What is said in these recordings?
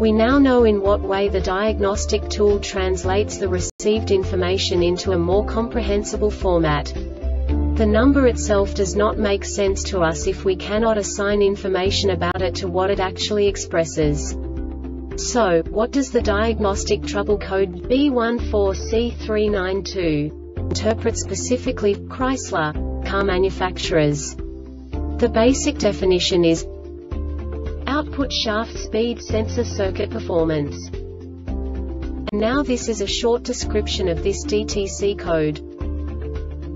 We now know in what way the diagnostic tool translates the received information into a more comprehensible format. The number itself does not make sense to us if we cannot assign information about it to what it actually expresses. So, what does the diagnostic trouble code B14C392 interpret specifically Chrysler car manufacturers? The basic definition is Output shaft speed sensor circuit performance. And now this is a short description of this DTC code.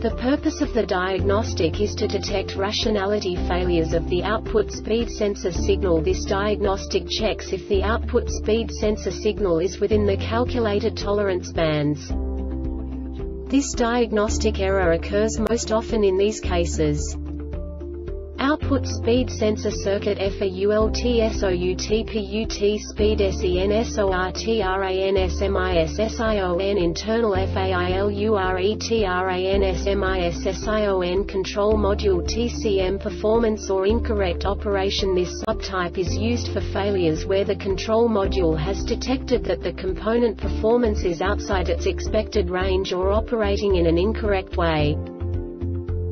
The purpose of the diagnostic is to detect rationality failures of the output speed sensor signal. This diagnostic checks if the output speed sensor signal is within the calculated tolerance bands. This diagnostic error occurs most often in these cases. Output speed sensor circuit FAULT SOUT speed SEN SORT RAN SMIS SION internal FAILURET RAN SMIS SION control module TCM performance or incorrect operation This subtype is used for failures where the control module has detected that the component performance is outside its expected range or operating in an incorrect way.